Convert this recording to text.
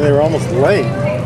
they were almost late.